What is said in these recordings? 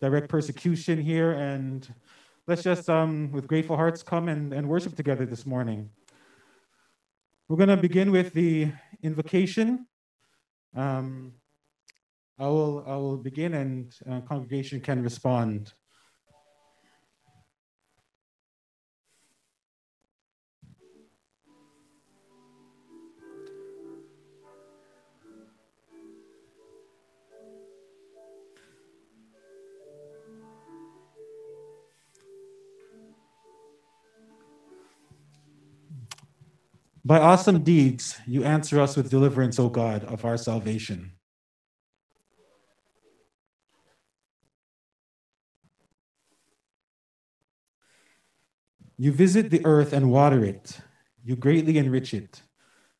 direct persecution here. And let's just, um, with grateful hearts, come and, and worship together this morning. We're going to begin with the invocation. Um, I will I will begin, and uh, congregation can respond. By awesome deeds, you answer us with deliverance, O God, of our salvation. You visit the earth and water it. You greatly enrich it.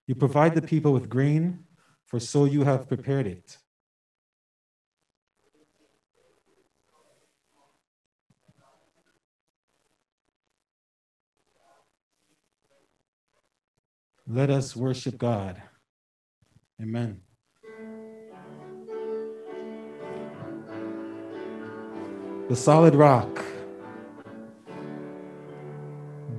You provide the people with grain, for so you have prepared it. Let us worship God. Amen. The solid rock.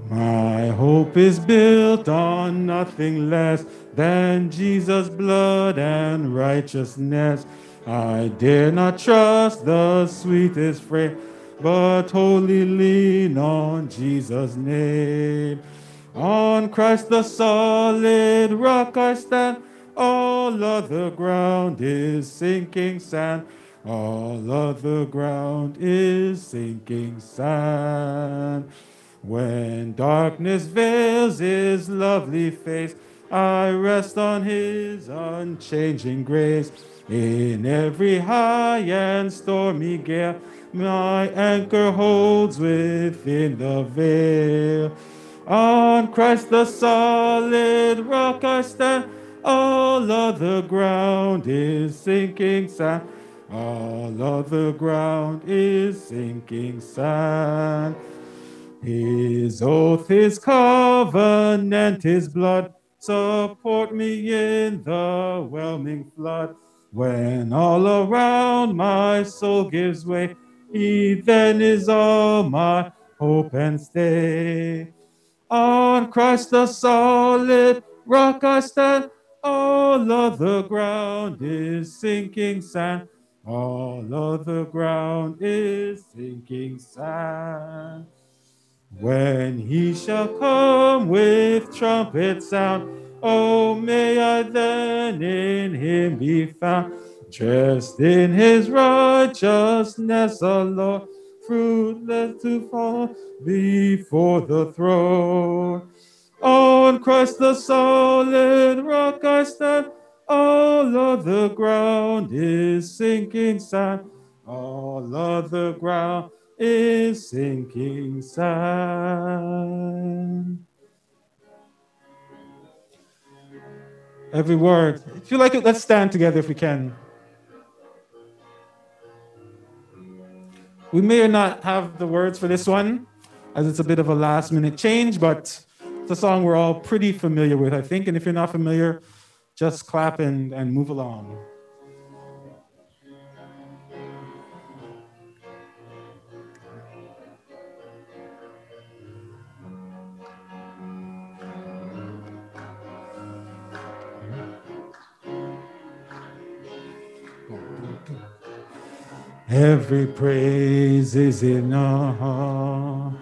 My hope is built on nothing less than Jesus' blood and righteousness. I dare not trust the sweetest frame, but wholly lean on Jesus' name. On Christ the solid rock I stand, all other ground is sinking sand. All other ground is sinking sand. When darkness veils his lovely face, I rest on his unchanging grace. In every high and stormy gale, my anchor holds within the veil. On Christ the solid rock I stand. All other ground is sinking sand. All other ground is sinking sand. His oath, his covenant, his blood support me in the whelming flood. When all around my soul gives way, he then is all my hope and stay. On Christ the solid rock I stand. All other ground is sinking sand. All other ground is sinking sand. When he shall come with trumpet sound, oh, may I then in him be found, dressed in his righteousness, O Lord fruitless to fall before the throne. On Christ the solid rock I stand, all other ground is sinking sand. All other ground is sinking sand. Every word. If you like it, let's stand together if we can. We may or not have the words for this one, as it's a bit of a last minute change, but it's a song we're all pretty familiar with, I think. And if you're not familiar, just clap and, and move along. Every praise is enough.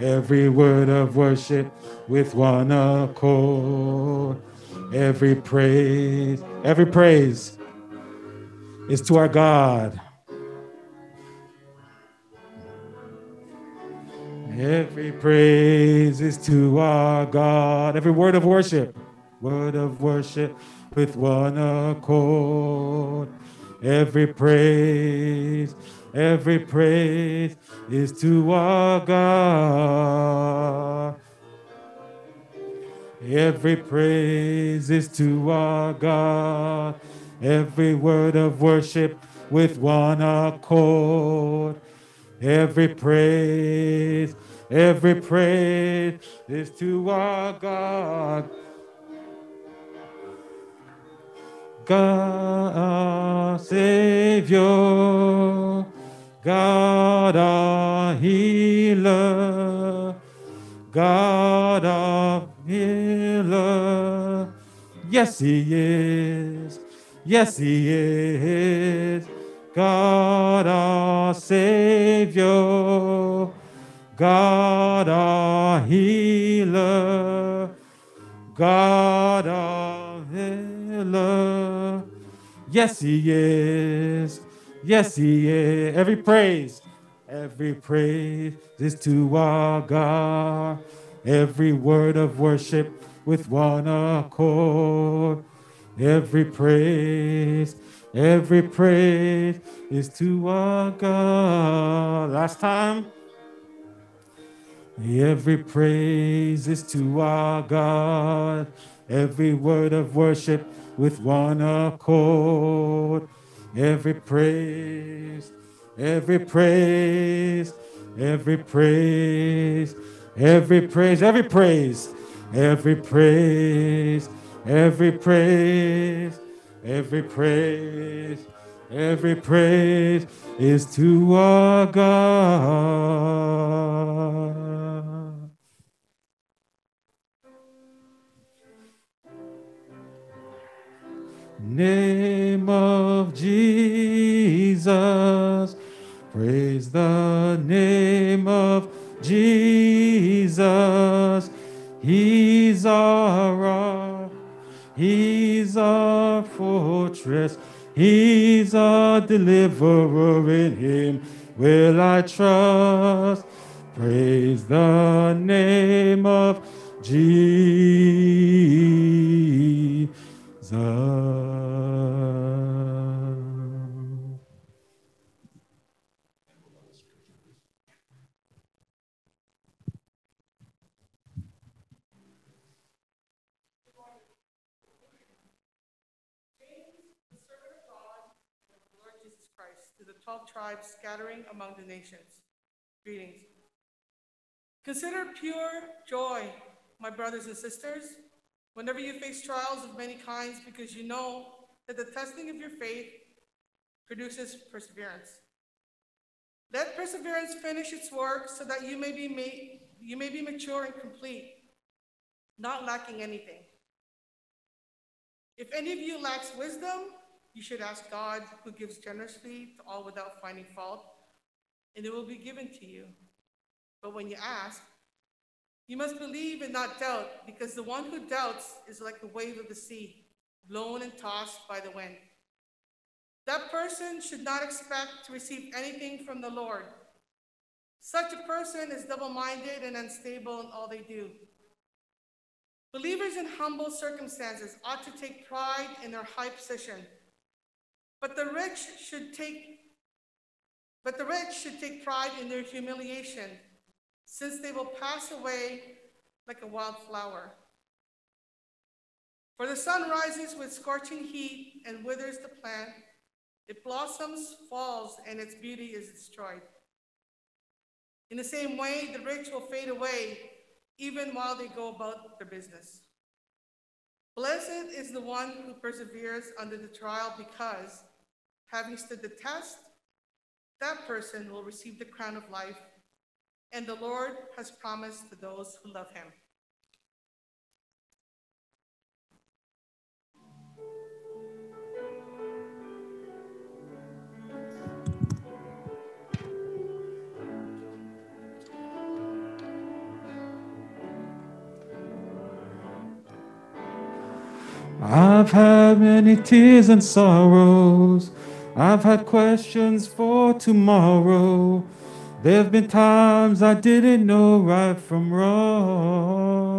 Every word of worship with one accord. Every praise, every praise is to our God. Every praise is to our God. Every word of worship, word of worship with one accord. Every praise, every praise is to our God. Every praise is to our God. Every word of worship with one accord. Every praise, every praise is to our God. God, our Savior, God our healer, God our healer. Yes, He is. Yes, He is. God our Savior, God our healer, God our healer. Yes, He is. Yes, He is. Every praise, every praise is to our God. Every word of worship with one accord. Every praise, every praise is to our God. Last time. Every praise is to our God. Every word of worship with one accord. Every praise, every praise, every praise, every praise, every praise, every praise, every praise, every praise, every praise is to our God. Name of Jesus, praise the name of Jesus. He's our rock, He's our fortress, He's our deliverer. In Him will I trust. Praise the name of Jesus. To the 12 tribes scattering among the nations. Greetings. Consider pure joy, my brothers and sisters, whenever you face trials of many kinds, because you know that the testing of your faith produces perseverance. Let perseverance finish its work so that you may be you may be mature and complete, not lacking anything. If any of you lacks wisdom, you should ask God, who gives generously to all without finding fault, and it will be given to you. But when you ask, you must believe and not doubt, because the one who doubts is like the wave of the sea, blown and tossed by the wind. That person should not expect to receive anything from the Lord. Such a person is double minded and unstable in all they do. Believers in humble circumstances ought to take pride in their high position. But the rich should take but the rich should take pride in their humiliation, since they will pass away like a wild flower. For the sun rises with scorching heat and withers the plant. It blossoms, falls, and its beauty is destroyed. In the same way, the rich will fade away even while they go about their business. Blessed is the one who perseveres under the trial because, having stood the test, that person will receive the crown of life, and the Lord has promised to those who love him. I've had many tears and sorrows. I've had questions for tomorrow. There have been times I didn't know right from wrong.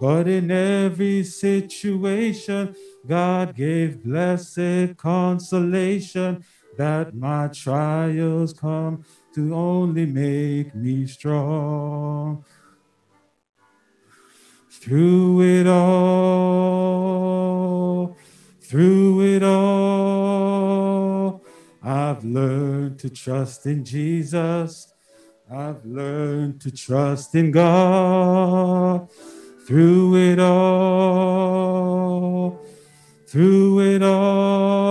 But in every situation, God gave blessed consolation that my trials come to only make me strong. Through it all, through it all, I've learned to trust in Jesus. I've learned to trust in God. Through it all, through it all,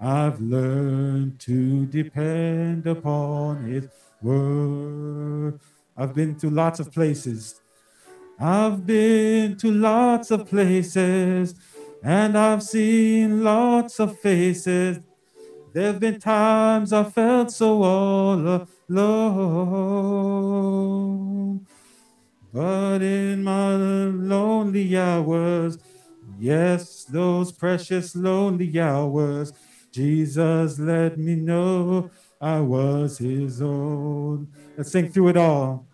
I've learned to depend upon His word. I've been to lots of places. I've been to lots of places and I've seen lots of faces. There have been times I felt so all alone. But in my lonely hours, yes, those precious lonely hours, Jesus let me know I was his own. Let's sing through it all.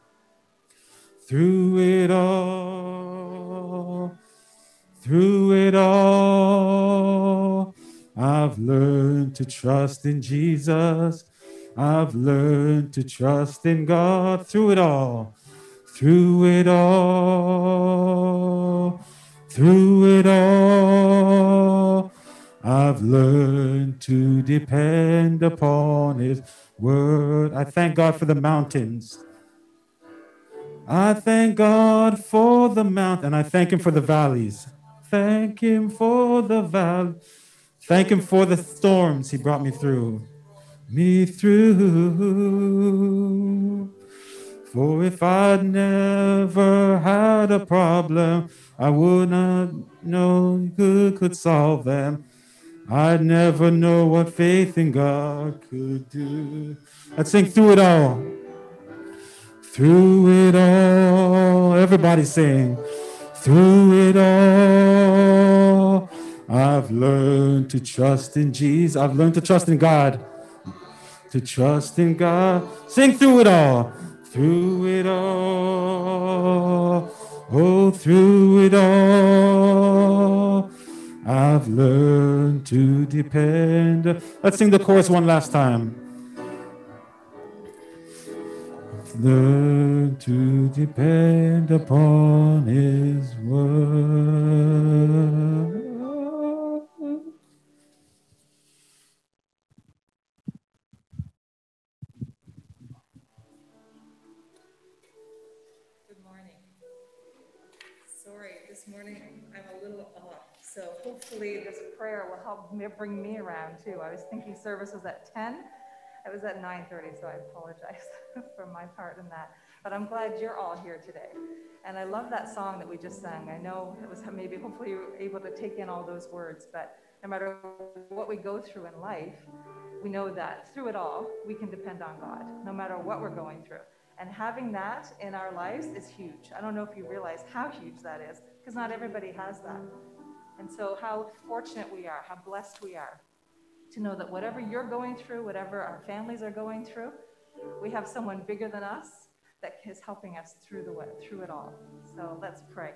Through it all. Through it all. I've learned to trust in Jesus. I've learned to trust in God through it all. Through it all. Through it all. I've learned to depend upon His word. I thank God for the mountains. I thank God for the mountain. And I thank Him for the valleys. Thank Him for the valley. Thank Him for the storms He brought me through. Me through. For if I'd never had a problem, I would not know who could solve them. I'd never know what faith in God could do. Let's sing through it all. Through it all. Everybody sing. Through it all. I've learned to trust in Jesus. I've learned to trust in God. To trust in God. Sing through it all. Through it all. Oh, through it all. I've learned to depend. Let's sing the chorus one last time. Learn to depend upon His word. Bring me around too. I was thinking service was at 10. It was at 9:30, so I apologize for my part in that. But I'm glad you're all here today. And I love that song that we just sang. I know it was maybe hopefully you were able to take in all those words, but no matter what we go through in life, we know that through it all, we can depend on God, no matter what we're going through. And having that in our lives is huge. I don't know if you realize how huge that is, because not everybody has that. And so, how fortunate we are, how blessed we are to know that whatever you're going through, whatever our families are going through, we have someone bigger than us that is helping us through the way, through it all. So let's pray.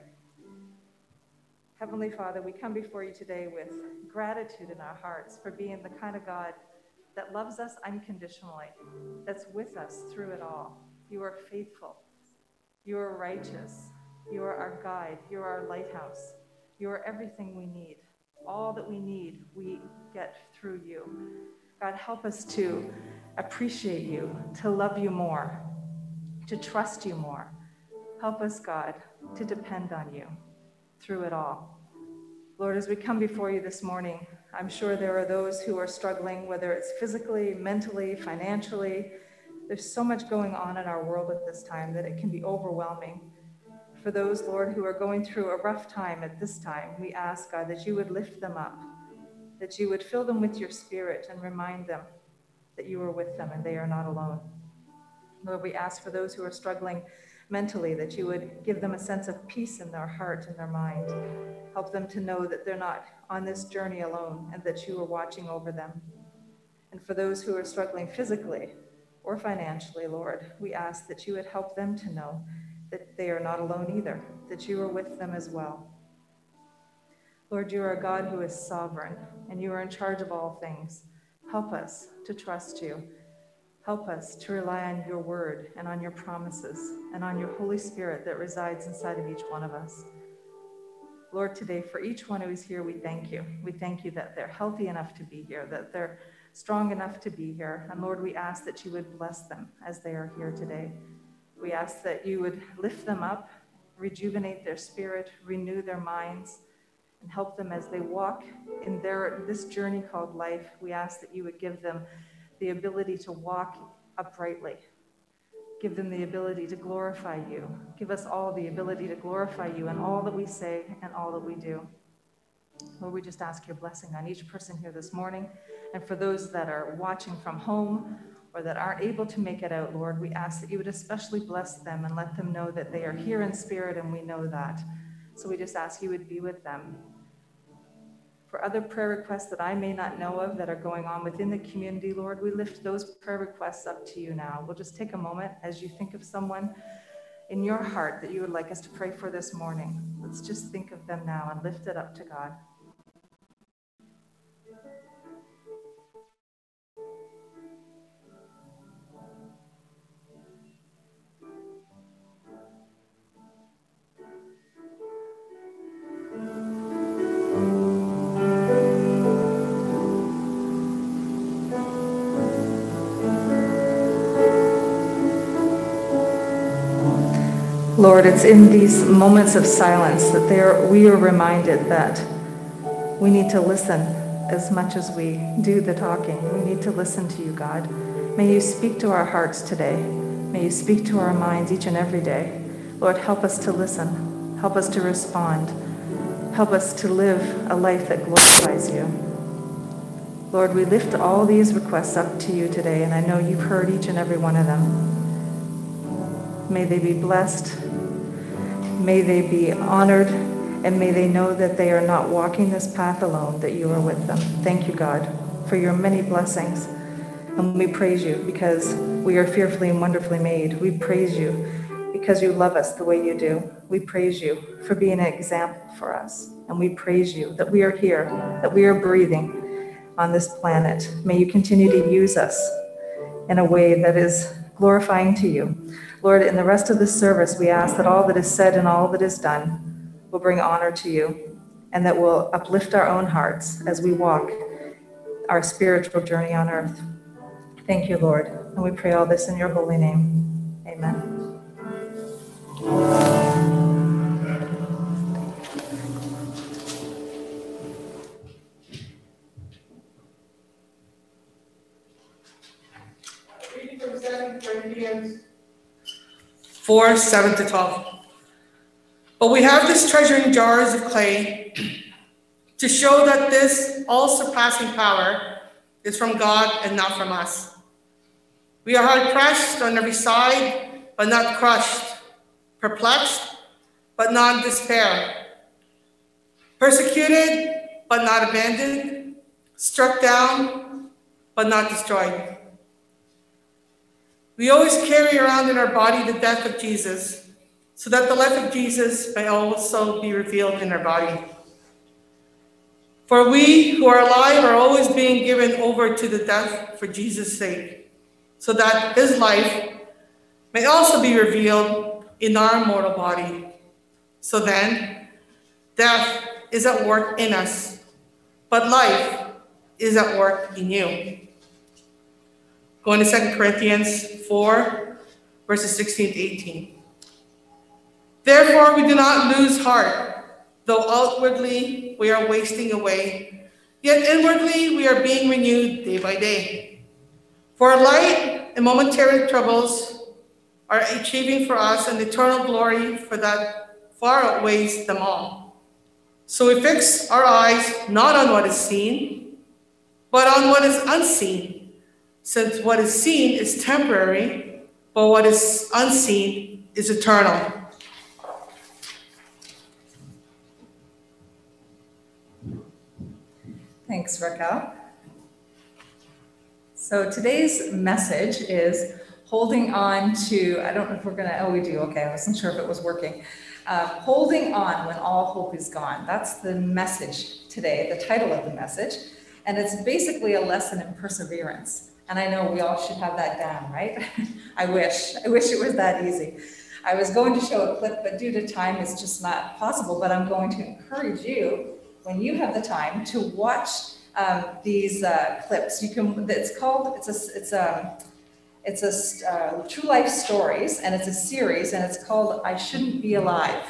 Heavenly Father, we come before you today with gratitude in our hearts for being the kind of God that loves us unconditionally, that's with us through it all. You are faithful. You are righteous. You are our guide. You are our lighthouse. You are everything we need. All that we need, we get through you. God, help us to appreciate you, to love you more, to trust you more. Help us, God, to depend on you through it all. Lord, as we come before you this morning, I'm sure there are those who are struggling, whether it's physically, mentally, financially. There's so much going on in our world at this time that it can be overwhelming. For those, Lord, who are going through a rough time at this time, we ask, God, that you would lift them up, that you would fill them with your spirit and remind them that you are with them and they are not alone. Lord, we ask for those who are struggling mentally that you would give them a sense of peace in their heart and their mind. Help them to know that they're not on this journey alone and that you are watching over them. And for those who are struggling physically or financially, Lord, we ask that you would help them to know that they are not alone either, that you are with them as well. Lord, you are a God who is sovereign and you are in charge of all things. Help us to trust you. Help us to rely on your word and on your promises and on your Holy Spirit that resides inside of each one of us. Lord, today, for each one who is here, we thank you. We thank you that they're healthy enough to be here, that they're strong enough to be here. And Lord, we ask that you would bless them as they are here today. We ask that you would lift them up, rejuvenate their spirit, renew their minds, and help them as they walk in their this journey called life. We ask that you would give them the ability to walk uprightly. Give them the ability to glorify you. Give us all the ability to glorify you in all that we say and all that we do. Lord, we just ask your blessing on each person here this morning. And for those that are watching from home or that aren't able to make it out, Lord, we ask that you would especially bless them and let them know that they are here in spirit and we know that. So we just ask you would be with them. For other prayer requests that I may not know of that are going on within the community, Lord, we lift those prayer requests up to you now. We'll just take a moment as you think of someone in your heart that you would like us to pray for this morning. Let's just think of them now and lift it up to God. Lord, it's in these moments of silence that there we are reminded that we need to listen as much as we do the talking. We need to listen to you, God. May you speak to our hearts today. May you speak to our minds each and every day. Lord, help us to listen. Help us to respond. Help us to live a life that glorifies you. Lord, we lift all these requests up to you today, and I know you've heard each and every one of them. May they be blessed. May they be honored. And may they know that they are not walking this path alone, that you are with them. Thank you, God, for your many blessings. And we praise you because we are fearfully and wonderfully made. We praise you because you love us the way you do. We praise you for being an example for us. And we praise you that we are here, that we are breathing on this planet. May you continue to use us in a way that is glorifying to you. Lord, in the rest of this service, we ask that all that is said and all that is done will bring honor to you and that will uplift our own hearts as we walk our spiritual journey on earth. Thank you, Lord. And we pray all this in your holy name. Amen. 2 Corinthians 4 7 to 12. But we have this treasure in jars of clay to show that this all surpassing power is from God and not from us. We are hard pressed on every side, but not crushed, perplexed, but not in despair, persecuted, but not abandoned, struck down, but not destroyed. We always carry around in our body the death of Jesus, so that the life of Jesus may also be revealed in our body. For we who are alive are always being given over to the death for Jesus' sake, so that his life may also be revealed in our mortal body. So then, death is at work in us, but life is at work in you. Going to 2 Corinthians 4, verses 16 to 18. Therefore, we do not lose heart, though outwardly we are wasting away, yet inwardly we are being renewed day by day. For light and momentary troubles are achieving for us an eternal glory for that far outweighs them all. So we fix our eyes not on what is seen, but on what is unseen since what is seen is temporary, but what is unseen is eternal. Thanks, Raquel. So today's message is holding on to, I don't know if we're going to, oh, we do. Okay, I wasn't sure if it was working. Uh, holding on when all hope is gone. That's the message today, the title of the message. And it's basically a lesson in perseverance. And I know we all should have that down, right? I wish. I wish it was that easy. I was going to show a clip, but due to time, it's just not possible. But I'm going to encourage you, when you have the time, to watch um, these uh, clips. You can. It's called. It's a. It's a. It's a uh, true life stories, and it's a series, and it's called "I Shouldn't Be Alive."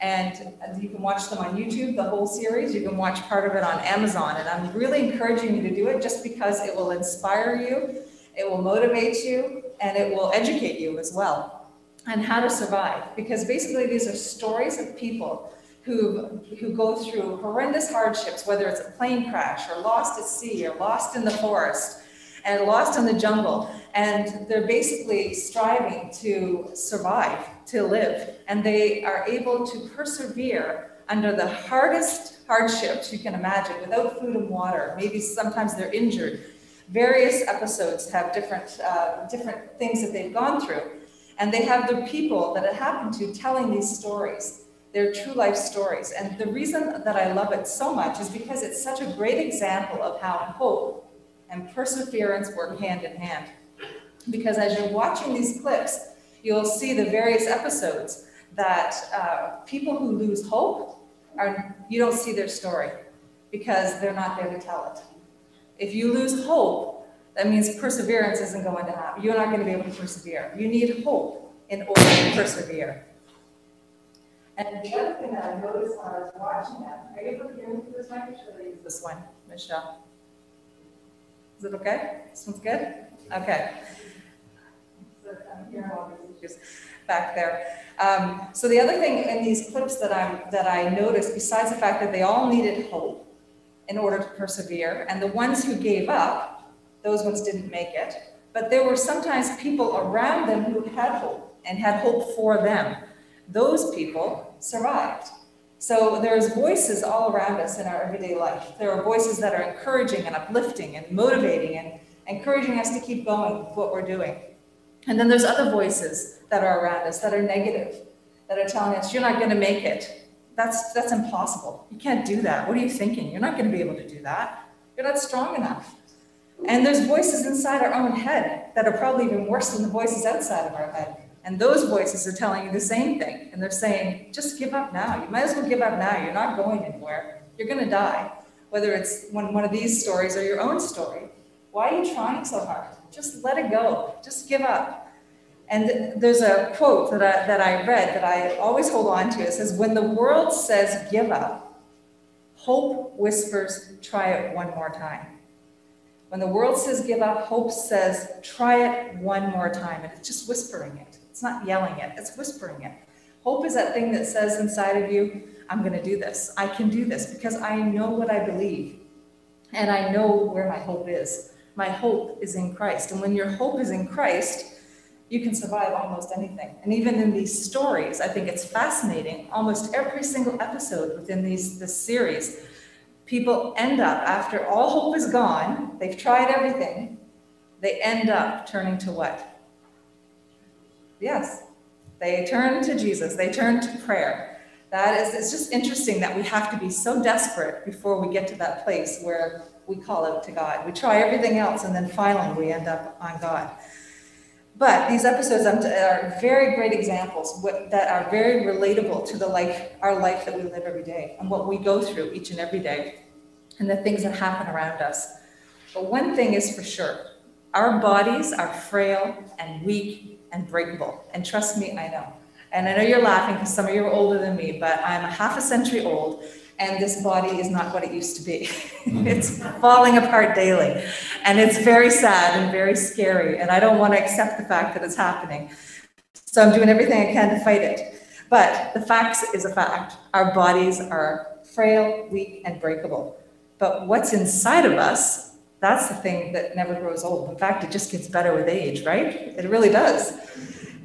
And you can watch them on YouTube, the whole series. You can watch part of it on Amazon. And I'm really encouraging you to do it just because it will inspire you it will motivate you, and it will educate you as well on how to survive. Because basically, these are stories of people who, who go through horrendous hardships, whether it's a plane crash or lost at sea or lost in the forest and lost in the jungle. And they're basically striving to survive, to live. And they are able to persevere under the hardest hardships you can imagine without food and water. Maybe sometimes they're injured. Various episodes have different, uh, different things that they've gone through. And they have the people that it happened to telling these stories. They're true life stories. And the reason that I love it so much is because it's such a great example of how hope and perseverance work hand in hand. Because as you're watching these clips, you'll see the various episodes that uh, people who lose hope are, you don't see their story because they're not there to tell it. If you lose hope, that means perseverance isn't going to happen. You're not going to be able to persevere. You need hope in order to persevere. And the other thing that I noticed when I was watching that, are you able to hear me through this mic? Should I use this one, Michelle? Is it okay? This one's good? Okay. Back there. Um, so the other thing in these clips that I that I noticed, besides the fact that they all needed hope in order to persevere, and the ones who gave up, those ones didn't make it. But there were sometimes people around them who had hope and had hope for them. Those people survived. So there's voices all around us in our everyday life. There are voices that are encouraging and uplifting and motivating and encouraging us to keep going with what we're doing. And then there's other voices that are around us that are negative, that are telling us, you're not going to make it. That's, that's impossible. You can't do that. What are you thinking? You're not going to be able to do that. You're not strong enough. And there's voices inside our own head that are probably even worse than the voices outside of our head. And those voices are telling you the same thing. And they're saying, just give up now. You might as well give up now. You're not going anywhere. You're going to die. Whether it's one, one of these stories or your own story. Why are you trying so hard? Just let it go. Just give up. And there's a quote that I, that I read that I always hold on to. It says, When the world says give up, hope whispers, try it one more time. When the world says give up, hope says try it one more time. And it's just whispering it. It's not yelling it, it's whispering it. Hope is that thing that says inside of you, I'm going to do this. I can do this because I know what I believe. And I know where my hope is. My hope is in Christ. And when your hope is in Christ, you can survive almost anything. And even in these stories, I think it's fascinating. Almost every single episode within these this series, people end up after all hope is gone, they've tried everything, they end up turning to what? Yes, they turn to Jesus, they turn to prayer. That is, it's just interesting that we have to be so desperate before we get to that place where we call out to God. We try everything else, and then finally we end up on God. But these episodes are very great examples that are very relatable to the life, our life that we live every day and what we go through each and every day and the things that happen around us. But one thing is for sure, our bodies are frail and weak and breakable. And trust me, I know. And I know you're laughing because some of you are older than me, but I'm a half a century old and this body is not what it used to be. it's falling apart daily. And it's very sad and very scary. And I don't want to accept the fact that it's happening. So I'm doing everything I can to fight it. But the facts is a fact. Our bodies are frail, weak, and breakable. But what's inside of us, that's the thing that never grows old. In fact, it just gets better with age, right? It really does.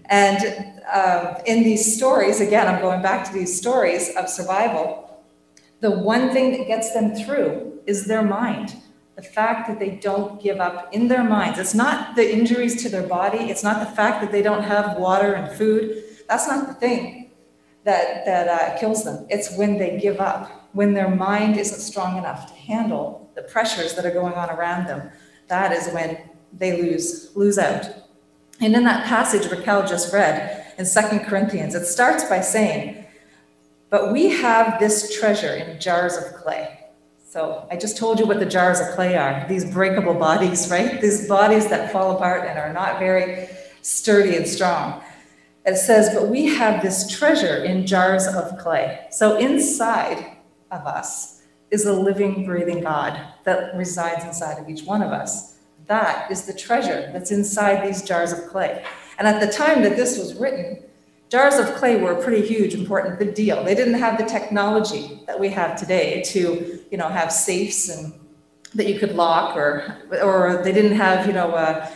And um, in these stories, again, I'm going back to these stories of survival the one thing that gets them through is their mind. The fact that they don't give up in their minds. It's not the injuries to their body. It's not the fact that they don't have water and food. That's not the thing that, that uh, kills them. It's when they give up, when their mind isn't strong enough to handle the pressures that are going on around them. That is when they lose, lose out. And in that passage Raquel just read in Second Corinthians, it starts by saying, but we have this treasure in jars of clay. So I just told you what the jars of clay are these breakable bodies, right? These bodies that fall apart and are not very sturdy and strong. It says, but we have this treasure in jars of clay. So inside of us is a living, breathing God that resides inside of each one of us. That is the treasure that's inside these jars of clay. And at the time that this was written, jars of clay were a pretty huge, important, big deal. They didn't have the technology that we have today to, you know, have safes and that you could lock, or or they didn't have, you know, uh,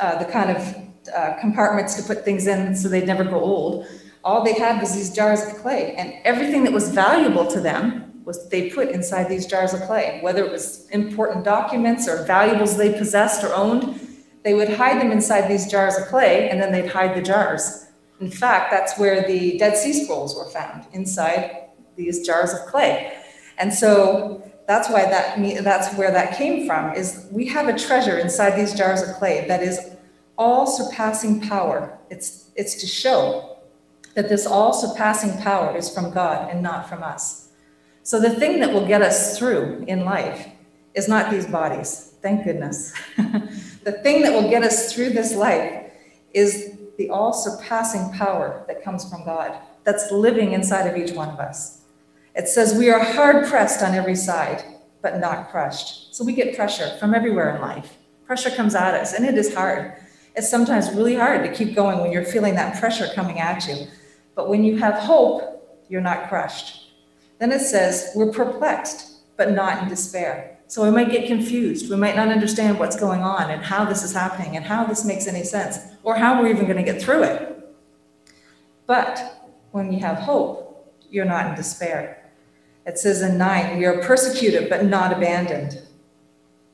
uh, the kind of uh, compartments to put things in so they'd never grow old. All they had was these jars of clay, and everything that was valuable to them was they put inside these jars of clay, whether it was important documents or valuables they possessed or owned. They would hide them inside these jars of clay, and then they'd hide the jars. In fact, that's where the Dead Sea Scrolls were found, inside these jars of clay. And so that's why that that's where that came from is we have a treasure inside these jars of clay that is all surpassing power. It's it's to show that this all surpassing power is from God and not from us. So the thing that will get us through in life is not these bodies. Thank goodness. the thing that will get us through this life is the all surpassing power that comes from God that's living inside of each one of us. It says, We are hard pressed on every side, but not crushed. So we get pressure from everywhere in life. Pressure comes at us, and it is hard. It's sometimes really hard to keep going when you're feeling that pressure coming at you. But when you have hope, you're not crushed. Then it says, We're perplexed, but not in despair. So we might get confused. We might not understand what's going on and how this is happening and how this makes any sense or how we're even going to get through it. But when you have hope, you're not in despair. It says in 9, we are persecuted but not abandoned.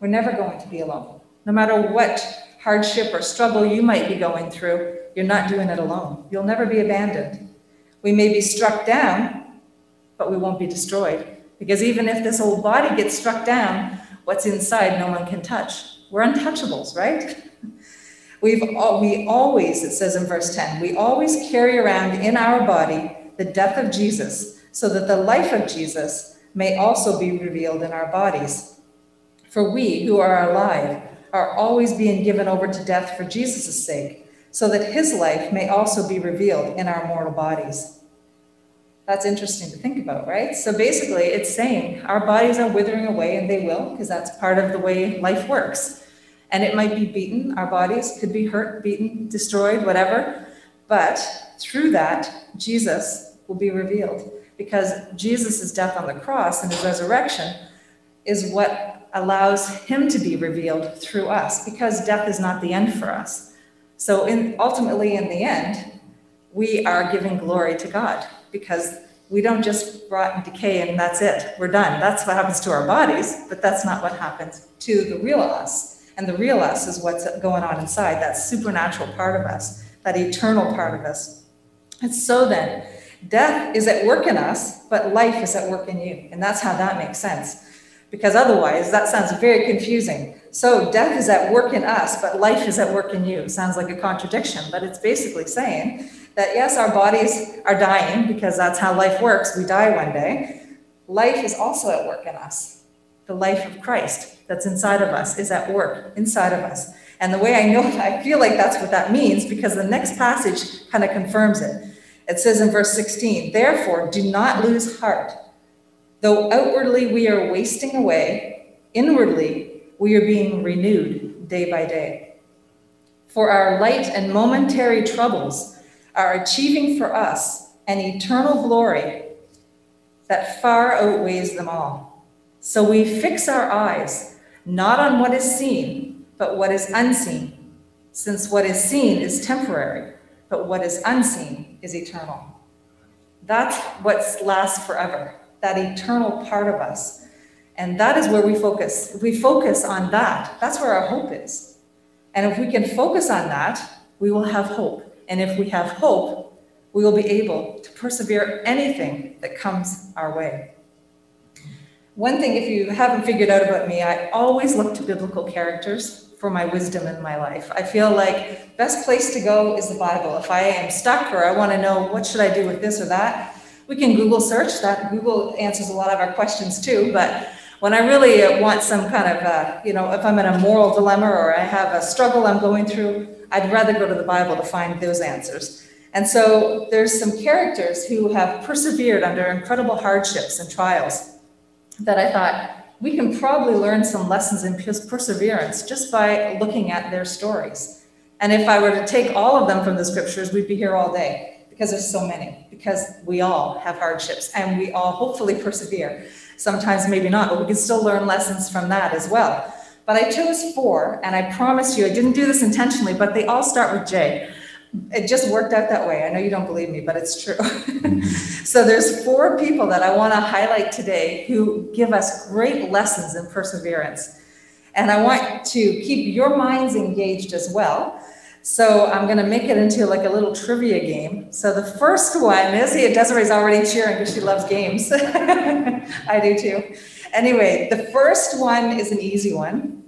We're never going to be alone. No matter what hardship or struggle you might be going through, you're not doing it alone. You'll never be abandoned. We may be struck down, but we won't be destroyed. Because even if this old body gets struck down, what's inside no one can touch. We're untouchables, right? We've we always, it says in verse 10, we always carry around in our body the death of Jesus, so that the life of Jesus may also be revealed in our bodies. For we who are alive are always being given over to death for Jesus' sake, so that his life may also be revealed in our mortal bodies. That's interesting to think about, right? So basically, it's saying our bodies are withering away, and they will, because that's part of the way life works. And it might be beaten, our bodies could be hurt, beaten, destroyed, whatever. But through that, Jesus will be revealed because Jesus' death on the cross and his resurrection is what allows him to be revealed through us because death is not the end for us. So in, ultimately, in the end, we are giving glory to God because we don't just rot and decay and that's it. We're done. That's what happens to our bodies, but that's not what happens to the real us. And the real us is what's going on inside, that supernatural part of us, that eternal part of us. And so then, death is at work in us, but life is at work in you. And that's how that makes sense. Because otherwise, that sounds very confusing. So, death is at work in us, but life is at work in you. Sounds like a contradiction, but it's basically saying that yes, our bodies are dying because that's how life works. We die one day. Life is also at work in us. The life of Christ that's inside of us is at work inside of us. And the way I know, I feel like that's what that means because the next passage kind of confirms it. It says in verse 16, Therefore, do not lose heart. Though outwardly we are wasting away, inwardly we are being renewed day by day. For our light and momentary troubles are achieving for us an eternal glory that far outweighs them all. So we fix our eyes not on what is seen, but what is unseen, since what is seen is temporary, but what is unseen is eternal. That's what lasts forever, that eternal part of us. And that is where we focus. If we focus on that, that's where our hope is. And if we can focus on that, we will have hope. And if we have hope, we will be able to persevere anything that comes our way. One thing, if you haven't figured out about me, I always look to biblical characters for my wisdom in my life. I feel like best place to go is the Bible. If I am stuck or I want to know what should I do with this or that, we can Google search. That Google answers a lot of our questions too. But when I really want some kind of, uh, you know, if I'm in a moral dilemma or I have a struggle I'm going through, I'd rather go to the Bible to find those answers. And so there's some characters who have persevered under incredible hardships and trials that I thought, we can probably learn some lessons in perseverance just by looking at their stories. And if I were to take all of them from the scriptures, we'd be here all day because there's so many, because we all have hardships and we all hopefully persevere. Sometimes maybe not, but we can still learn lessons from that as well. But I chose four, and I promise you, I didn't do this intentionally, but they all start with J. It just worked out that way. I know you don't believe me, but it's true. so there's four people that I want to highlight today who give us great lessons in perseverance. And I want to keep your minds engaged as well. So I'm going to make it into like a little trivia game. So the first one is, see, Desiree's already cheering because she loves games. I do too. Anyway, the first one is an easy one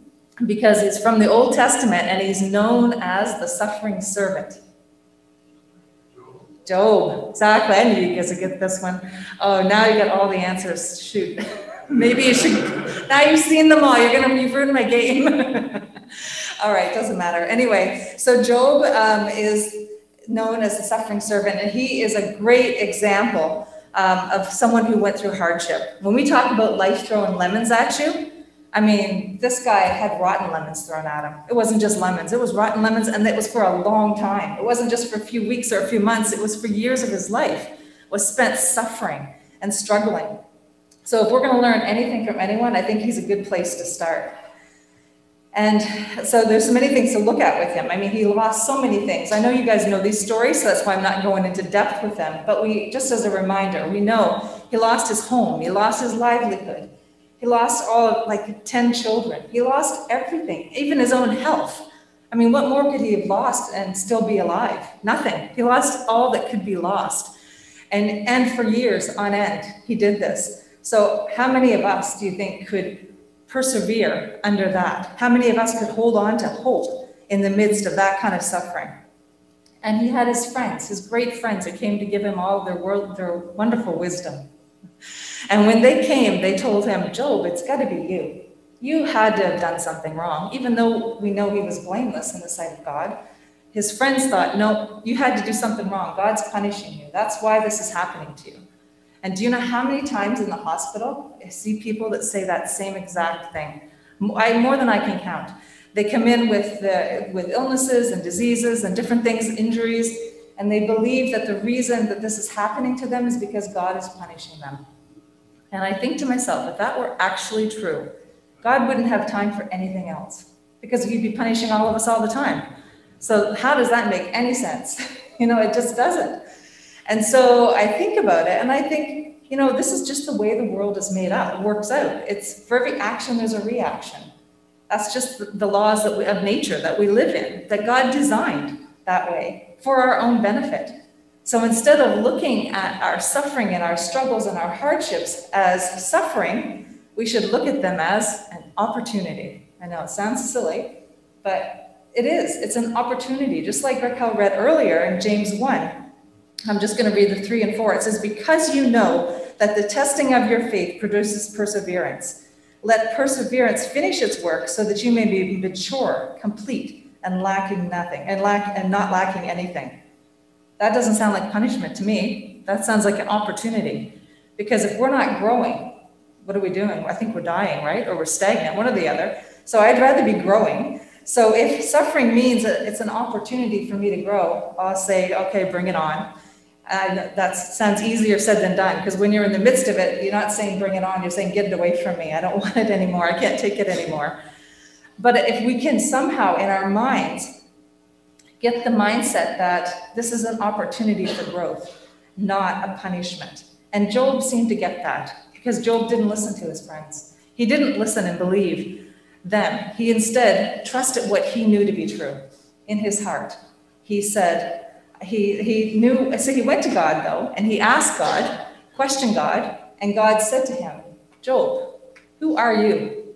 because it's from the Old Testament and he's known as the suffering servant. Job, exactly. Knew you guys get this one. Oh, now you got all the answers. Shoot. Maybe you should. Now you've seen them all. You're gonna you've ruined my game. all right, doesn't matter. Anyway, so Job um, is known as the suffering servant, and he is a great example um, of someone who went through hardship. When we talk about life throwing lemons at you, I mean, this guy had rotten lemons thrown at him. It wasn't just lemons, it was rotten lemons, and it was for a long time. It wasn't just for a few weeks or a few months, it was for years of his life, was spent suffering and struggling. So if we're going to learn anything from anyone, I think he's a good place to start. And so there's so many things to look at with him. I mean, he lost so many things. I know you guys know these stories, so that's why I'm not going into depth with them. But we, just as a reminder, we know he lost his home, he lost his livelihood, he lost all of like 10 children. He lost everything, even his own health. I mean, what more could he have lost and still be alive? Nothing. He lost all that could be lost. And, and for years on end, he did this. So, how many of us do you think could persevere under that? How many of us could hold on to hope in the midst of that kind of suffering? And he had his friends, his great friends, who came to give him all their, world, their wonderful wisdom. And when they came, they told him, Job, it's got to be you. You had to have done something wrong, even though we know he was blameless in the sight of God. His friends thought, no, you had to do something wrong. God's punishing you. That's why this is happening to you. And do you know how many times in the hospital I see people that say that same exact thing? I, more than I can count. They come in with, the, with illnesses and diseases and different things, injuries, and they believe that the reason that this is happening to them is because God is punishing them. And I think to myself, if that were actually true, God wouldn't have time for anything else because he'd be punishing all of us all the time. So, how does that make any sense? you know, it just doesn't. And so I think about it and I think, you know, this is just the way the world is made up. It works out. It's for every action, there's a reaction. That's just the laws that we, of nature that we live in, that God designed that way for our own benefit. So instead of looking at our suffering and our struggles and our hardships as suffering, we should look at them as an opportunity. I know it sounds silly, but it is. It's an opportunity, just like Raquel read earlier in James 1. I'm just going to read the three and four. It says, Because you know that the testing of your faith produces perseverance, let perseverance finish its work so that you may be mature, complete, and lacking nothing, and lack and not lacking anything. That doesn't sound like punishment to me. That sounds like an opportunity. Because if we're not growing, what are we doing? I think we're dying, right? Or we're stagnant, one or the other. So I'd rather be growing. So if suffering means that it's an opportunity for me to grow, I'll say, okay, bring it on. And that sounds easier said than done because when you're in the midst of it, you're not saying bring it on, you're saying get it away from me. I don't want it anymore. I can't take it anymore. But if we can somehow in our minds get the mindset that this is an opportunity for growth, not a punishment. And Job seemed to get that because Job didn't listen to his friends. He didn't listen and believe them. He instead trusted what he knew to be true in his heart. He said, he, he knew, so he went to God though, and he asked God, questioned God, and God said to him, Job, who are you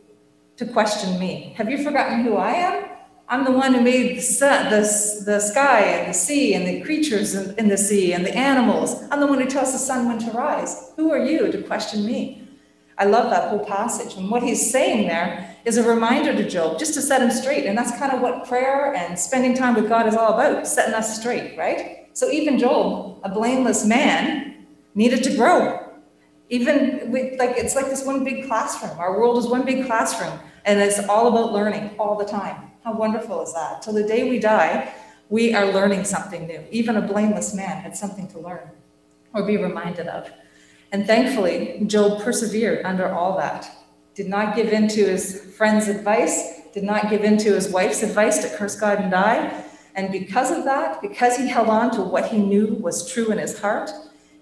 to question me? Have you forgotten who I am? I'm the one who made the, sun, the, the sky and the sea and the creatures in, in the sea and the animals. I'm the one who tells the sun when to rise. Who are you to question me? I love that whole passage. And what he's saying there is a reminder to Job, just to set him straight. And that's kind of what prayer and spending time with God is all about, setting us straight, right? So even Job, a blameless man, needed to grow. Even with, like, it's like this one big classroom. Our world is one big classroom, and it's all about learning all the time. How wonderful is that? Till the day we die, we are learning something new. Even a blameless man had something to learn or be reminded of. And thankfully, Job persevered under all that, did not give in to his friend's advice, did not give in to his wife's advice to curse God and die. And because of that, because he held on to what he knew was true in his heart,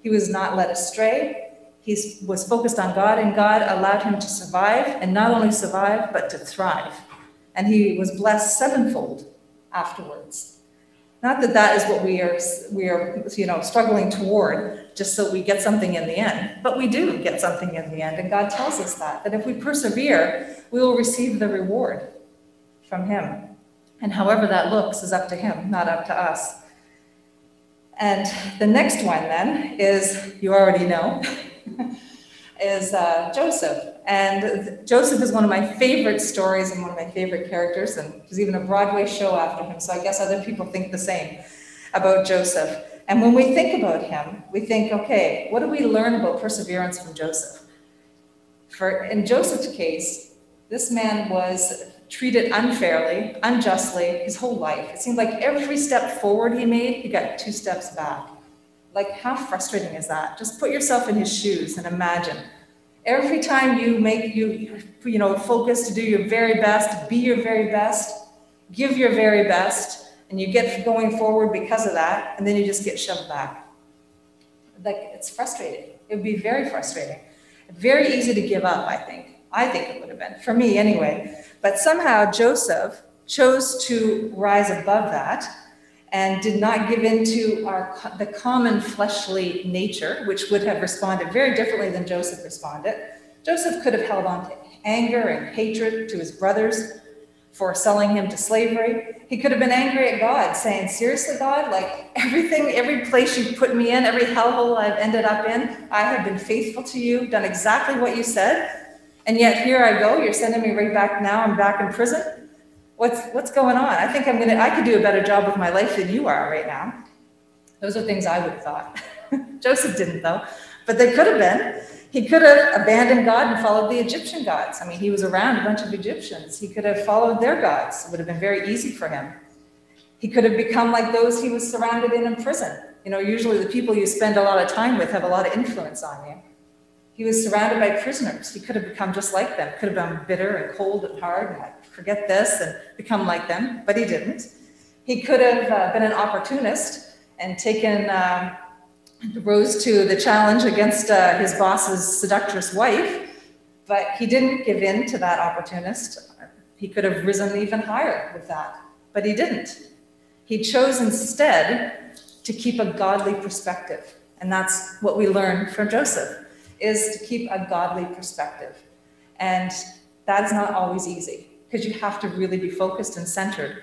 he was not led astray. He was focused on God, and God allowed him to survive, and not only survive, but to thrive. And he was blessed sevenfold afterwards. Not that that is what we are, we are, you know, struggling toward, just so we get something in the end. But we do get something in the end, and God tells us that, that if we persevere, we will receive the reward from Him. And however that looks is up to Him, not up to us. And the next one then is, you already know, is uh, Joseph. And Joseph is one of my favorite stories and one of my favorite characters. And there's even a Broadway show after him. So I guess other people think the same about Joseph. And when we think about him, we think, okay, what do we learn about perseverance from Joseph? For in Joseph's case, this man was treated unfairly, unjustly his whole life. It seemed like every step forward he made, he got two steps back. Like, how frustrating is that? Just put yourself in his shoes and imagine. Every time you make you, you know, focus to do your very best, be your very best, give your very best, and you get going forward because of that, and then you just get shoved back. Like, it's frustrating. It would be very frustrating. Very easy to give up, I think. I think it would have been, for me anyway. But somehow Joseph chose to rise above that and did not give in to our, the common fleshly nature, which would have responded very differently than Joseph responded. Joseph could have held on to anger and hatred to his brothers for selling him to slavery. He could have been angry at God, saying, Seriously, God, like everything, every place you put me in, every hellhole I've ended up in, I have been faithful to you, done exactly what you said. And yet here I go, you're sending me right back now, I'm back in prison what's what's going on? I think I'm gonna I could do a better job with my life than you are right now. Those are things I would have thought. Joseph didn't though, but they could have been. He could have abandoned God and followed the Egyptian gods. I mean, he was around a bunch of Egyptians. He could have followed their gods. It would have been very easy for him. He could have become like those he was surrounded in in prison. You know, usually the people you spend a lot of time with have a lot of influence on you. He was surrounded by prisoners. He could have become just like them, could have been bitter and cold and hard and like, forget this and become like them, but he didn't. He could have uh, been an opportunist and taken, uh, rose to the challenge against uh, his boss's seductress wife, but he didn't give in to that opportunist. He could have risen even higher with that, but he didn't. He chose instead to keep a godly perspective. And that's what we learn from Joseph is to keep a godly perspective. And that's not always easy because you have to really be focused and centered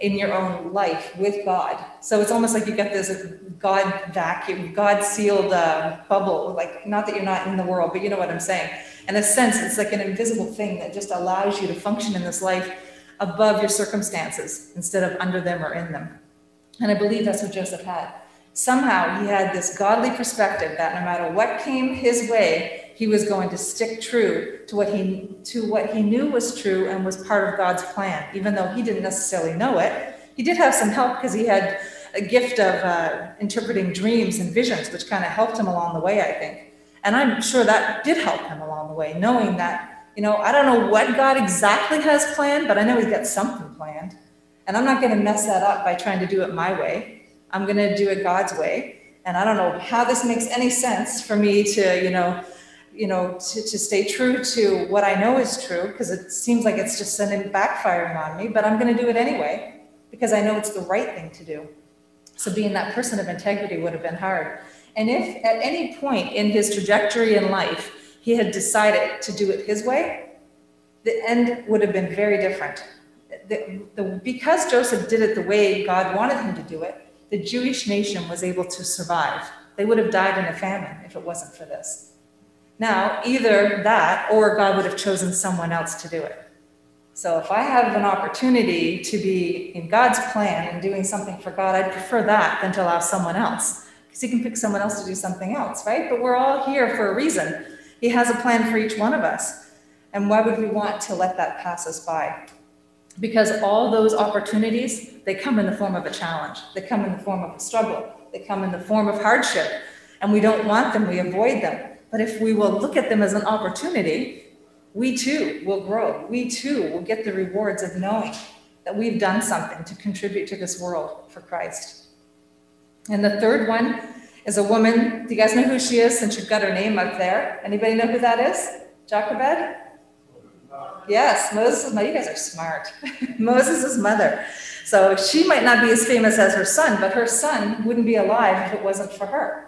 in your own life with God. So it's almost like you get this God vacuum, God sealed uh, bubble, like not that you're not in the world, but you know what I'm saying. In a sense, it's like an invisible thing that just allows you to function in this life above your circumstances instead of under them or in them. And I believe that's what Joseph had. Somehow he had this godly perspective that no matter what came his way, he was going to stick true to what he to what he knew was true and was part of God's plan, even though he didn't necessarily know it. He did have some help because he had a gift of uh, interpreting dreams and visions, which kind of helped him along the way, I think. And I'm sure that did help him along the way, knowing that, you know, I don't know what God exactly has planned, but I know he's got something planned. And I'm not going to mess that up by trying to do it my way. I'm going to do it God's way. And I don't know how this makes any sense for me to, you know, you know, to, to stay true to what I know is true, because it seems like it's just sending backfiring on me, but I'm going to do it anyway, because I know it's the right thing to do. So being that person of integrity would have been hard. And if at any point in his trajectory in life he had decided to do it his way, the end would have been very different. The, the, because Joseph did it the way God wanted him to do it, the Jewish nation was able to survive. They would have died in a famine if it wasn't for this. Now, either that or God would have chosen someone else to do it. So if I have an opportunity to be in God's plan and doing something for God, I'd prefer that than to allow someone else because he can pick someone else to do something else, right? But we're all here for a reason. He has a plan for each one of us. And why would we want to let that pass us by? Because all those opportunities, they come in the form of a challenge. They come in the form of a struggle. They come in the form of hardship. And we don't want them, we avoid them. But if we will look at them as an opportunity, we too will grow. We too will get the rewards of knowing that we've done something to contribute to this world for Christ. And the third one is a woman. Do you guys know who she is since you've got her name up there? Anybody know who that is? Jochebed? Yes, Moses' mother. You guys are smart. Moses' mother. So she might not be as famous as her son, but her son wouldn't be alive if it wasn't for her.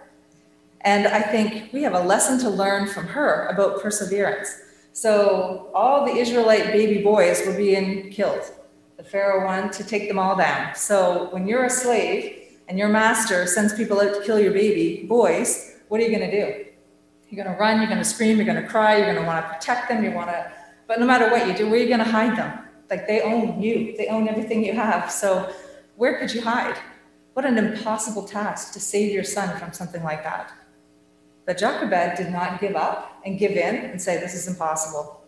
And I think we have a lesson to learn from her about perseverance. So all the Israelite baby boys were being killed. The Pharaoh wanted to take them all down. So when you're a slave and your master sends people out to kill your baby boys, what are you going to do? You're going to run, you're going to scream, you're going to cry, you're going to want to protect them, you want to, but no matter what you do, where are you going to hide them? Like they own you, they own everything you have. So where could you hide? What an impossible task to save your son from something like that. But Jochebed did not give up and give in and say, This is impossible.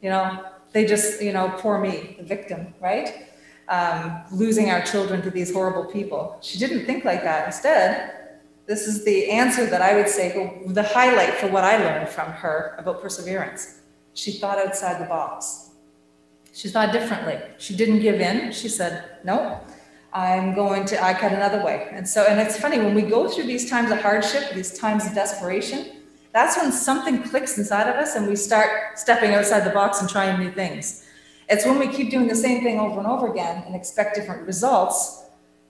You know, they just, you know, poor me, the victim, right? Um, losing our children to these horrible people. She didn't think like that. Instead, this is the answer that I would say, the highlight for what I learned from her about perseverance. She thought outside the box. She thought differently. She didn't give in. She said, no, I'm going to, I cut another way. And so, and it's funny, when we go through these times of hardship, these times of desperation, that's when something clicks inside of us and we start stepping outside the box and trying new things. It's when we keep doing the same thing over and over again and expect different results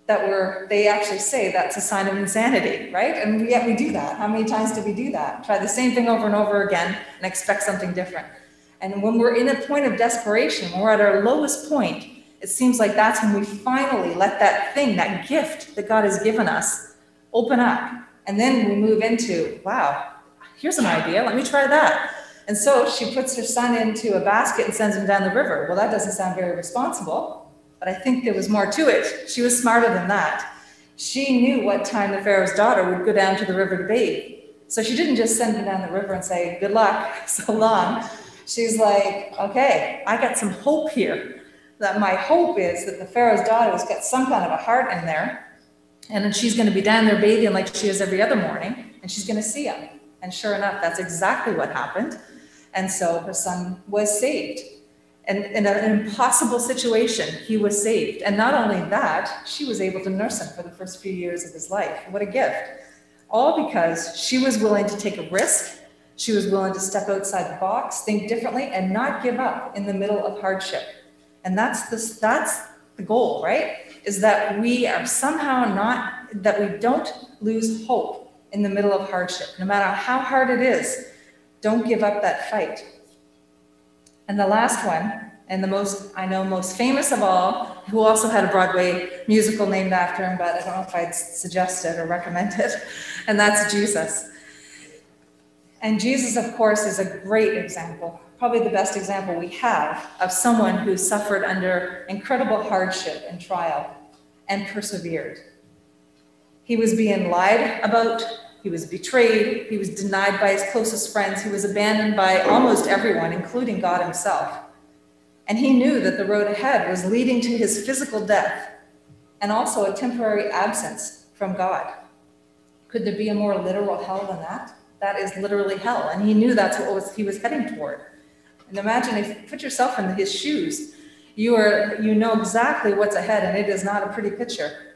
that we're, they actually say that's a sign of insanity, right? And yet we do that. How many times do we do that? Try the same thing over and over again and expect something different. And when we're in a point of desperation, when we're at our lowest point, it seems like that's when we finally let that thing, that gift that God has given us, open up. And then we move into, wow, here's an idea, let me try that. And so she puts her son into a basket and sends him down the river. Well, that doesn't sound very responsible, but I think there was more to it. She was smarter than that. She knew what time the Pharaoh's daughter would go down to the river to bathe. So she didn't just send him down the river and say, Good luck, so long she's like, okay, I got some hope here. That my hope is that the Pharaoh's daughter has got some kind of a heart in there, and then she's going to be down there bathing like she is every other morning, and she's going to see him. And sure enough, that's exactly what happened. And so her son was saved. And in an impossible situation, he was saved. And not only that, she was able to nurse him for the first few years of his life. What a gift. All because she was willing to take a risk she was willing to step outside the box, think differently, and not give up in the middle of hardship. And that's the, that's the goal, right? Is that we are somehow not, that we don't lose hope in the middle of hardship. No matter how hard it is, don't give up that fight. And the last one, and the most, I know, most famous of all, who also had a Broadway musical named after him, but I don't know if I'd suggest it or recommend it, and that's Jesus. And Jesus, of course, is a great example, probably the best example we have of someone who suffered under incredible hardship and trial and persevered. He was being lied about, he was betrayed, he was denied by his closest friends, he was abandoned by almost everyone, including God himself. And he knew that the road ahead was leading to his physical death and also a temporary absence from God. Could there be a more literal hell than that? that is literally hell. And he knew that's what was, he was heading toward. And imagine if you put yourself in his shoes, you are you know exactly what's ahead, and it is not a pretty picture.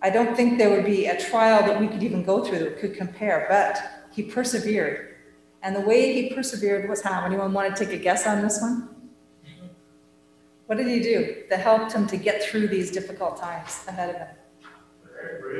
I don't think there would be a trial that we could even go through that could compare, but he persevered. And the way he persevered was how? Anyone want to take a guess on this one? What did he do that helped him to get through these difficult times ahead of him?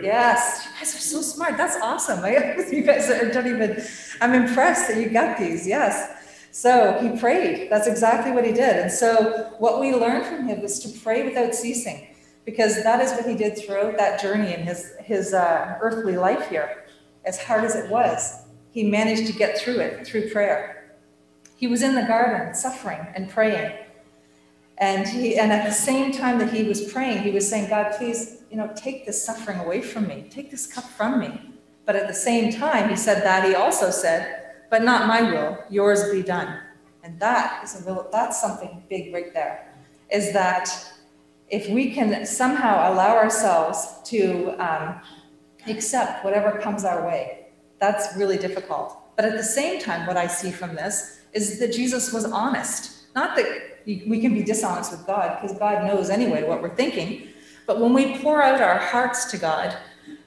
Yes, you guys are so smart. That's awesome. I, you guys don't even, I'm impressed that you got these. Yes. So he prayed. That's exactly what he did. And so what we learned from him was to pray without ceasing, because that is what he did throughout that journey in his, his uh, earthly life here. As hard as it was, he managed to get through it through prayer. He was in the garden suffering and praying. And he and at the same time that he was praying, he was saying, God, please, you know, take this suffering away from me. Take this cup from me. But at the same time, he said that, he also said, but not my will, yours be done. And that is a real, that's something big right there. Is that if we can somehow allow ourselves to um, accept whatever comes our way, that's really difficult. But at the same time, what I see from this is that Jesus was honest. Not that we can be dishonest with God, because God knows anyway what we're thinking. But when we pour out our hearts to God,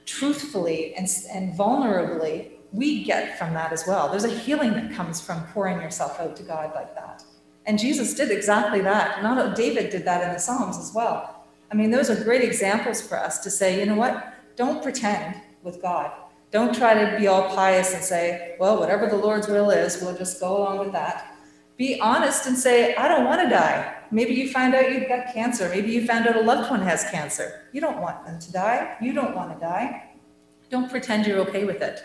truthfully and, and vulnerably, we get from that as well. There's a healing that comes from pouring yourself out to God like that. And Jesus did exactly that. Not David did that in the Psalms as well. I mean, those are great examples for us to say, you know what? Don't pretend with God. Don't try to be all pious and say, well, whatever the Lord's will is, we'll just go along with that. Be honest and say, I don't want to die. Maybe you find out you've got cancer. Maybe you found out a loved one has cancer. You don't want them to die. You don't want to die. Don't pretend you're okay with it.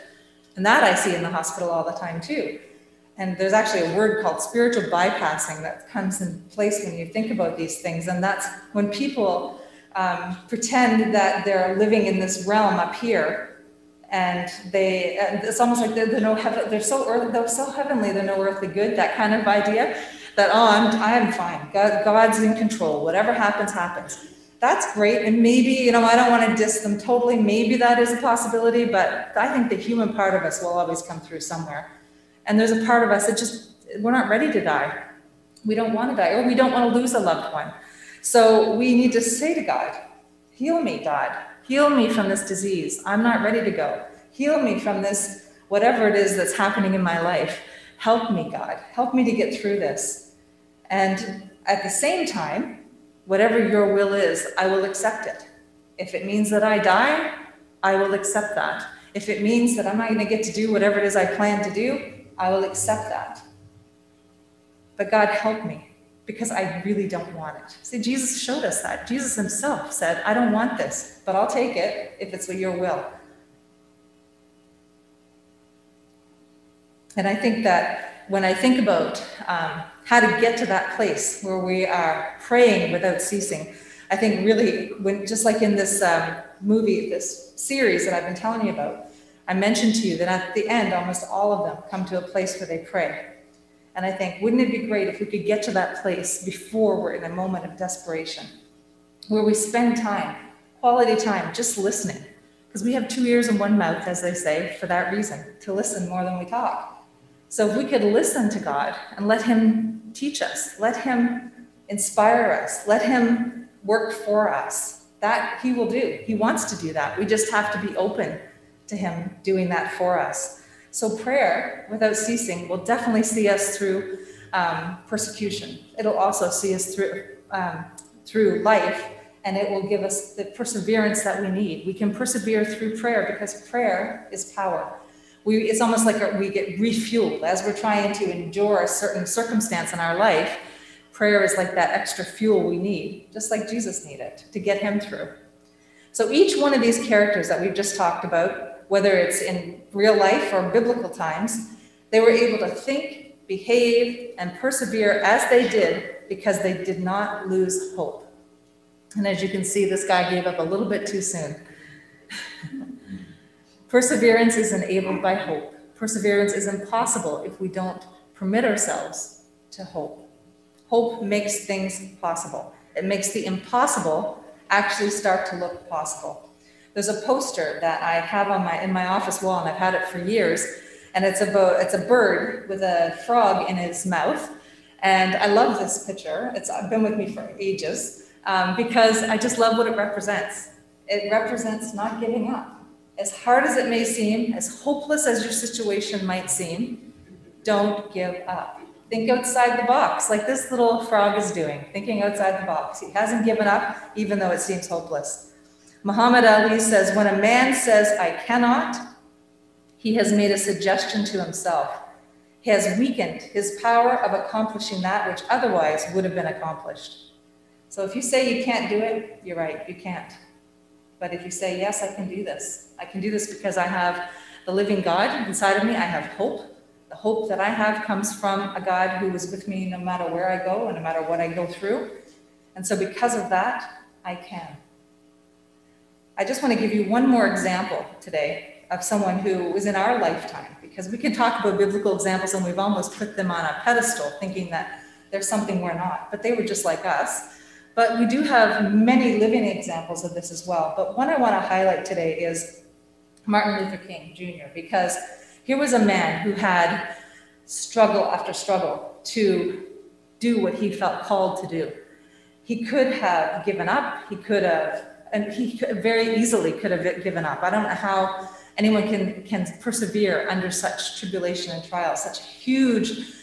And that I see in the hospital all the time too. And there's actually a word called spiritual bypassing that comes in place when you think about these things. And that's when people um, pretend that they're living in this realm up here. And they, and it's almost like they're, they're no heaven, they're so earth, they're so heavenly, they're no earthly good, that kind of idea that, oh, I'm, I'm fine. God, God's in control. Whatever happens, happens. That's great. And maybe, you know, I don't want to diss them totally. Maybe that is a possibility, but I think the human part of us will always come through somewhere. And there's a part of us that just, we're not ready to die. We don't want to die, or we don't want to lose a loved one. So we need to say to God, Heal me, God. Heal me from this disease. I'm not ready to go. Heal me from this, whatever it is that's happening in my life. Help me, God. Help me to get through this. And at the same time, whatever your will is, I will accept it. If it means that I die, I will accept that. If it means that I'm not going to get to do whatever it is I plan to do, I will accept that. But God, help me because I really don't want it. See, Jesus showed us that. Jesus himself said, I don't want this, but I'll take it if it's your will. And I think that when I think about um, how to get to that place where we are praying without ceasing, I think really, when just like in this um, movie, this series that I've been telling you about, I mentioned to you that at the end, almost all of them come to a place where they pray. And I think, wouldn't it be great if we could get to that place before we're in a moment of desperation, where we spend time, quality time, just listening? Because we have two ears and one mouth, as they say, for that reason, to listen more than we talk. So if we could listen to God and let Him teach us, let Him inspire us, let Him work for us, that He will do. He wants to do that. We just have to be open to Him doing that for us. So, prayer without ceasing will definitely see us through um, persecution. It'll also see us through, um, through life, and it will give us the perseverance that we need. We can persevere through prayer because prayer is power. We, it's almost like we get refueled as we're trying to endure a certain circumstance in our life. Prayer is like that extra fuel we need, just like Jesus needed to get him through. So each one of these characters that we've just talked about whether it's in real life or biblical times, they were able to think, behave, and persevere as they did because they did not lose hope. And as you can see, this guy gave up a little bit too soon. Perseverance is enabled by hope. Perseverance is impossible if we don't permit ourselves to hope. Hope makes things possible. It makes the impossible actually start to look possible. There's a poster that I have on my in my office wall, and I've had it for years. And it's about it's a bird with a frog in his mouth, and I love this picture. It's been with me for ages um, because I just love what it represents. It represents not giving up. As hard as it may seem, as hopeless as your situation might seem, don't give up. Think outside the box, like this little frog is doing, thinking outside the box. He hasn't given up, even though it seems hopeless. Muhammad Ali says, when a man says, I cannot, he has made a suggestion to himself. He has weakened his power of accomplishing that which otherwise would have been accomplished. So if you say you can't do it, you're right, you can't. But if you say, yes, I can do this, I can do this because I have the living God inside of me, I have hope. The hope that I have comes from a God who is with me no matter where I go and no matter what I go through. And so, because of that, I can. I just want to give you one more example today of someone who was in our lifetime, because we can talk about biblical examples and we've almost put them on a pedestal thinking that there's something we're not, but they were just like us. But we do have many living examples of this as well. But one I want to highlight today is Martin Luther King Jr., because here was a man who had struggle after struggle to do what he felt called to do. He could have given up, he could have, and he very easily could have given up. I don't know how anyone can, can persevere under such tribulation and trial, such a huge,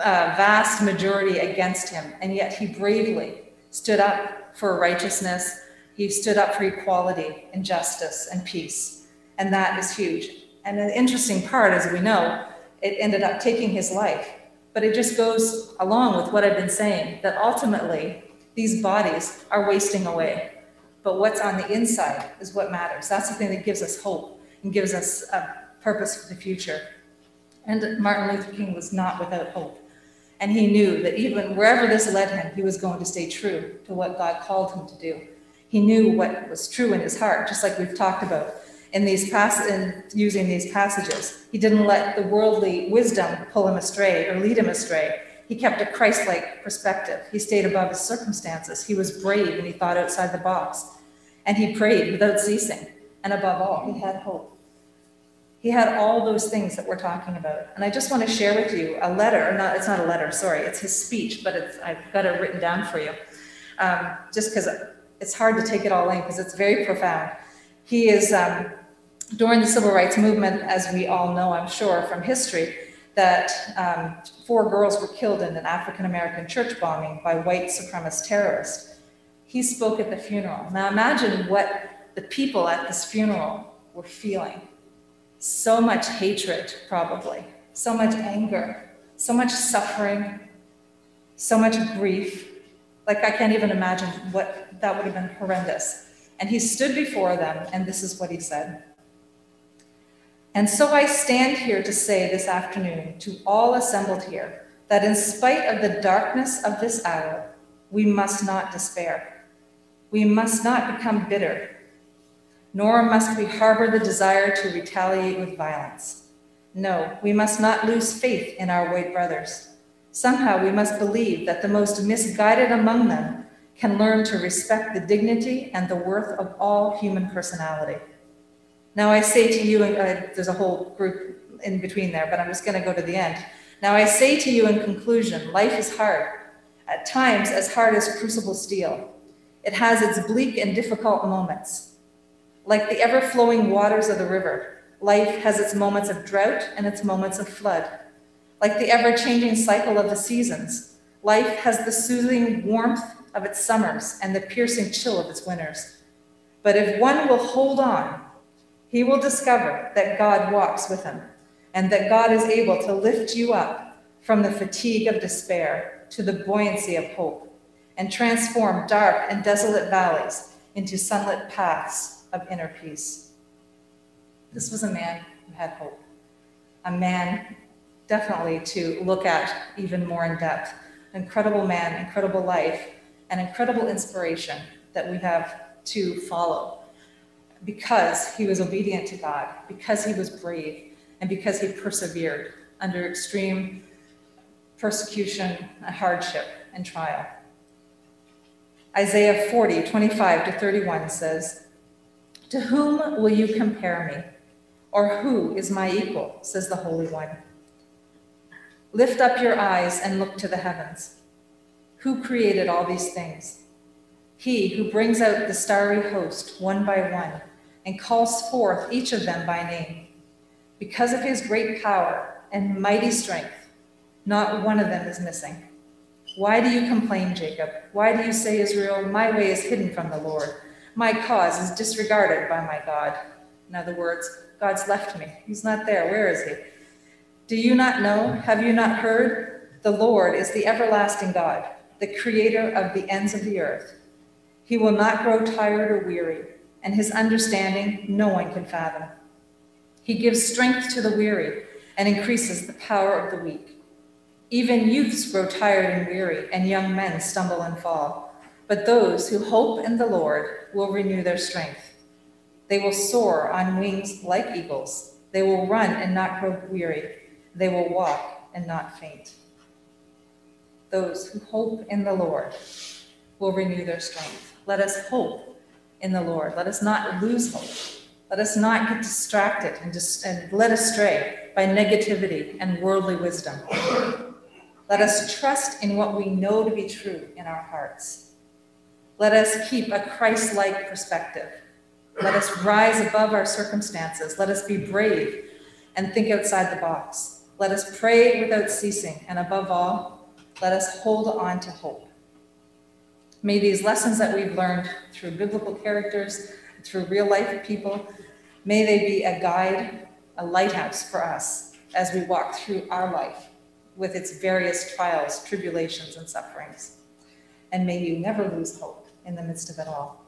uh, vast majority against him, and yet he bravely stood up for righteousness. He stood up for equality and justice and peace. And that is huge. And an interesting part, as we know, it ended up taking his life. But it just goes along with what I've been saying that ultimately these bodies are wasting away. But what's on the inside is what matters. That's the thing that gives us hope and gives us a purpose for the future. And Martin Luther King was not without hope. And he knew that even wherever this led him, he was going to stay true to what God called him to do. He knew what was true in his heart, just like we've talked about in these pass in using these passages. He didn't let the worldly wisdom pull him astray or lead him astray. He kept a Christ-like perspective. He stayed above his circumstances. He was brave and he thought outside the box. And he prayed without ceasing. And above all, he had hope. He had all those things that we're talking about. And I just want to share with you a letter, not, it's not a letter, sorry, it's his speech, but it's, I've got it written down for you. Um, just because it's hard to take it all in because it's very profound. He is um, during the civil rights movement, as we all know, I'm sure, from history, that um, four girls were killed in an African American church bombing by white supremacist terrorists. He spoke at the funeral. Now imagine what the people at this funeral were feeling. So much hatred, probably, so much anger, so much suffering, so much grief. Like I can't even imagine what that would have been horrendous. And he stood before them, and this is what he said. And so I stand here to say this afternoon to all assembled here that in spite of the darkness of this hour, we must not despair. We must not become bitter, nor must we harbor the desire to retaliate with violence. No, we must not lose faith in our white brothers. Somehow we must believe that the most misguided among them can learn to respect the dignity and the worth of all human personality. Now I say to you, and uh, there's a whole group in between there, but I'm just going to go to the end. Now I say to you in conclusion, life is hard, at times as hard as crucible steel. It has its bleak and difficult moments. Like the ever flowing waters of the river, life has its moments of drought and its moments of flood. Like the ever changing cycle of the seasons, life has the soothing warmth of its summers and the piercing chill of its winters. But if one will hold on he will discover that God walks with him and that God is able to lift you up from the fatigue of despair to the buoyancy of hope and transform dark and desolate valleys into sunlit paths of inner peace. This was a man who had hope, a man definitely to look at even more in depth. Incredible man, incredible life, and incredible inspiration that we have to follow because he was obedient to God, because he was brave, and because he persevered under extreme persecution, hardship, and trial. Isaiah 40, 25 to 31 says, To whom will you compare me? Or who is my equal? says the Holy One. Lift up your eyes and look to the heavens. Who created all these things? He who brings out the starry host one by one and calls forth each of them by name. Because of his great power and mighty strength, not one of them is missing. Why do you complain, Jacob? Why do you say, Israel, my way is hidden from the Lord? My cause is disregarded by my God. In other words, God's left me. He's not there. Where is he? Do you not know? Have you not heard? The Lord is the everlasting God, the creator of the ends of the earth. He will not grow tired or weary and his understanding no one can fathom. He gives strength to the weary and increases the power of the weak. Even youths grow tired and weary, and young men stumble and fall. But those who hope in the Lord will renew their strength. They will soar on wings like eagles. They will run and not grow weary. They will walk and not faint. Those who hope in the Lord will renew their strength. Let us hope in the Lord. Let us not lose hope. Let us not get distracted and, dis- and led astray by negativity and worldly wisdom. Let us trust in what we know to be true in our hearts. Let us keep a Christ like perspective. Let us rise above our circumstances. Let us be brave and think outside the box. Let us pray without ceasing. And above all, let us hold on to hope. May these lessons that we've learned through biblical characters, through real life people, may they be a guide, a lighthouse for us as we walk through our life with its various trials, tribulations, and sufferings. And may you never lose hope in the midst of it all.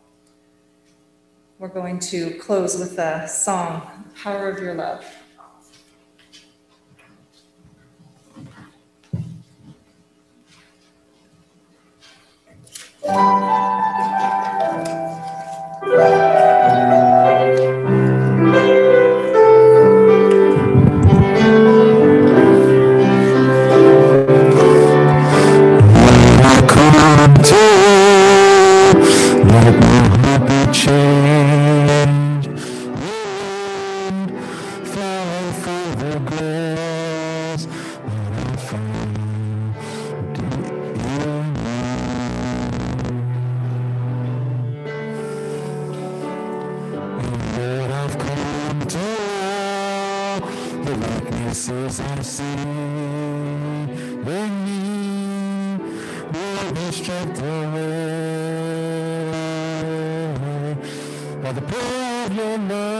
We're going to close with a song, Power of Your Love. come my the power of your love.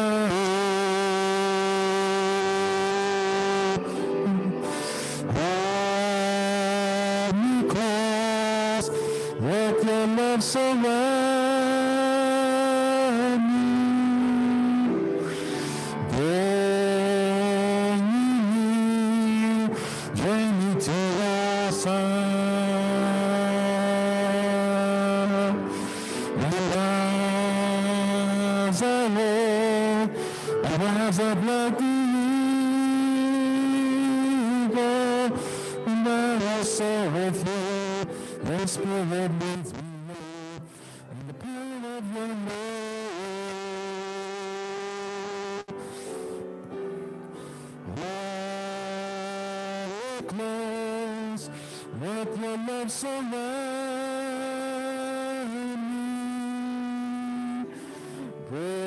Spirit leads me and the power of your love. Let your love surround me. Bring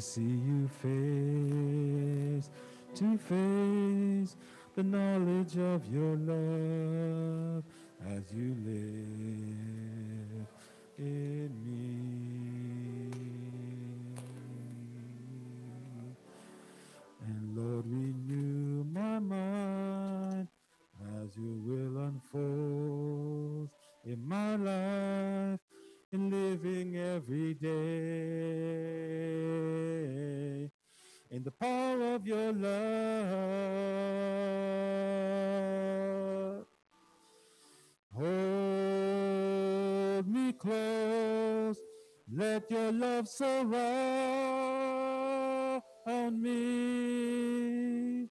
see you face to face. The knowledge of your love as you live in me. And Lord, renew my mind as your will unfolds in my life, in living every day. In the power of your love, hold me close, let your love surround near.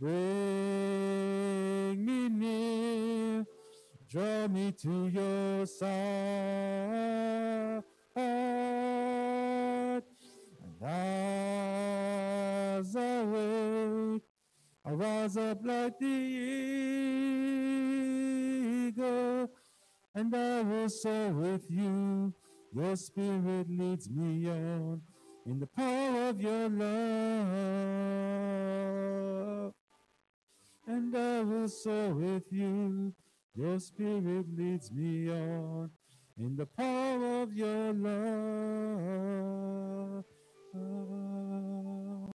Bring Draw me to your side. And as I wait, I rise up like the eagle, and I will soar with you. Your spirit leads me on in the power of your love. And I will soar with you. Your spirit leads me on in the power of your love.